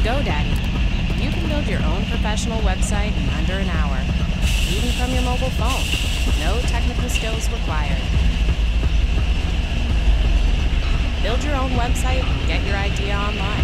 GoDaddy. You can build your own professional website in under an hour, even from your mobile phone. No technical skills required. Build your own website and get your idea online.